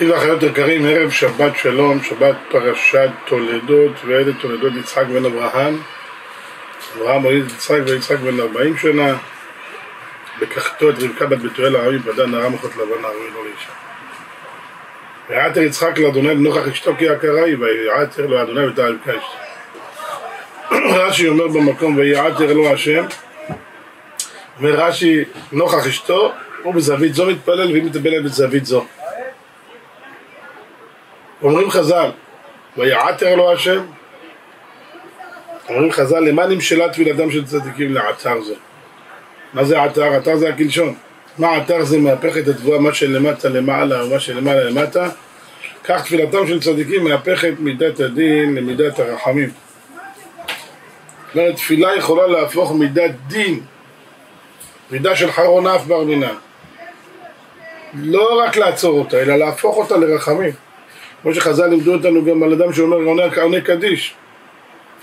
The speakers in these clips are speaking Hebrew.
אחים ואחיות יקרים, ערב שבת שלום, שבת פרשת תולדות, ואלה תולדות יצחק בן אברהם. אברהם הוליד יצחק ויצחק בן 40 שנה. לקחתו את רבקה בת בתואל הרבי פדן נערה מחות לבן הרבי לא לאישה. ויעתר יצחק לאדוני לנוכח אשתו כי יקרה היא, ויעתר לו אדוני ותעל בקה אשתו. רש"י אומר במקום ויעתר לו השם, אומר רש"י נוכח אשתו, הוא זו מתפלל והיא מתפללת בזווית זו. אומרים חז"ל, ויעתר לו השם, אומרים חז"ל, למה נמשלה תפילתם של צדיקים לעתר זה? מה זה עתר? עתר זה הקלשון. מה עתר זה מהפך את התבואה, מה שלמטה למעלה ומה שלמעלה למטה? כך תפילתם של צדיקים מהפכת מידת הדין למידת הרחמים. זאת אומרת, תפילה יכולה להפוך מידת דין, מידה של חרון אף בר מינן. לא רק לעצור אותה, אלא להפוך אותה לרחמים. כמו שחז"ל לימדו אותנו גם על אדם שאומר עונה, קדיש.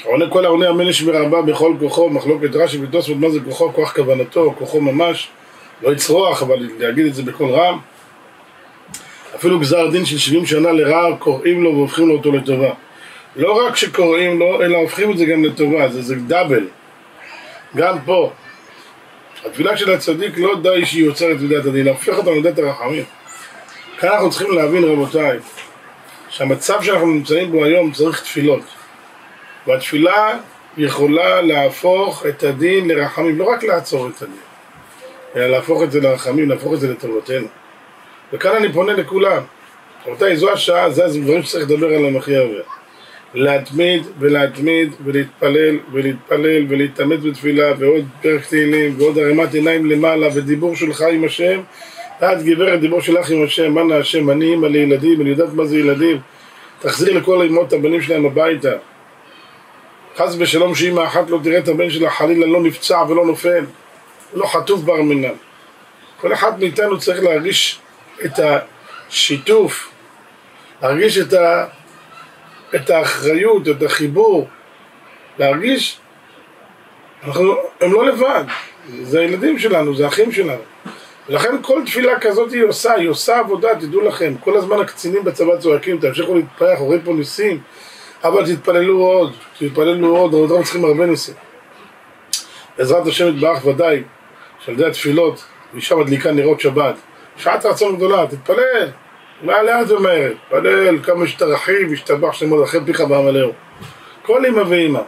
עונה כל העונה המנש מרבה בכל כוחו, מחלוקת רש"י ותוספות מה זה כוחו, כוח כוונתו, כוחו ממש, לא יצרוח, אבל להגיד את זה בקול רם. אפילו גזר דין של 70 שנה לרעה קוראים לו והופכים לו אותו לטובה. לא רק שקוראים לו, אלא הופכים את זה גם לטובה, זה, זה דאבל. גם פה, התפילה של הצדיק לא די שהיא יוצרת מידת הדין, הופך אותה למידת הרחמים. כאן אנחנו צריכים להבין רבותיי, שהמצב שאנחנו נמצאים בו היום צריך תפילות. והתפילה יכולה להפוך את הדין לרחמים, לא רק לעצור את הדין, אלא להפוך את זה לרחמים, להפוך את זה לטובתנו. וכאן אני פונה לכולם. רבותיי, זו השעה, זה הדברים שצריך לדבר עליהם הכי הרבה. להתמיד ולהתמיד ולהתפלל ולהתפלל ולהתאמץ בתפילה ועוד פרק תהילים ועוד ערימת עיניים למעלה ודיבור שלך עם השם את גברת דיבור שלך עם השם, מה נא השם, אני אימא לילדים, אני יודעת מה זה ילדים. תחזיר לכל אמות הבנים שלהם הביתה. חס ושלום שאמא אחת לא תראה את הבן שלה חלילה לא נפצע ולא נופל. לא חטוף בר מינן. כל אחד מאיתנו צריך להרגיש את השיתוף להרגיש את ה... את האחריות, את החיבור, להרגיש, אנחנו, הם לא לבד, זה הילדים שלנו, זה אחים שלנו. ולכן כל תפילה כזאת היא עושה, היא עושה עבודה, תדעו לכם, כל הזמן הקצינים בצבא צועקים, תמשיכו להתפרח, רואים פה ניסים, אבל תתפללו עוד, תתפללו עוד, אנחנו צריכים הרבה ניסים. בעזרת השם יתברך ודאי, שעל ידי התפילות, אישה מדליקה נרות שבת, שעת רצון גדולה, תתפלל, מה לאט ומהר, פלל כמה שתרחיב, ישתבח שמות אחרי פיך בעמלהו. כל אמא ואמא.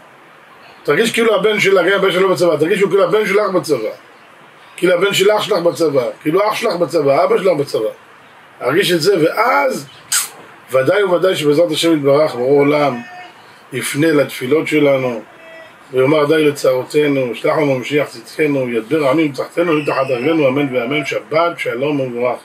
תרגיש כאילו הבן שלך, הבן שלו בצבא, תרגישו כאילו הבן שלך בצבא. כאילו הבן של אח שלך בצבא, כאילו אח שלך בצבא, אבא שלך בצבא. תרגיש את זה, ואז ודאי וודאי שבעזרת השם יתברך, ברור עולם, יפנה לתפילות שלנו, ויאמר די לצרותינו, שלח לנו משיח צדקנו, ידבר עמים תחתנו, תחת רגלינו, אמן ואמן, שבת, שלום ומבורך.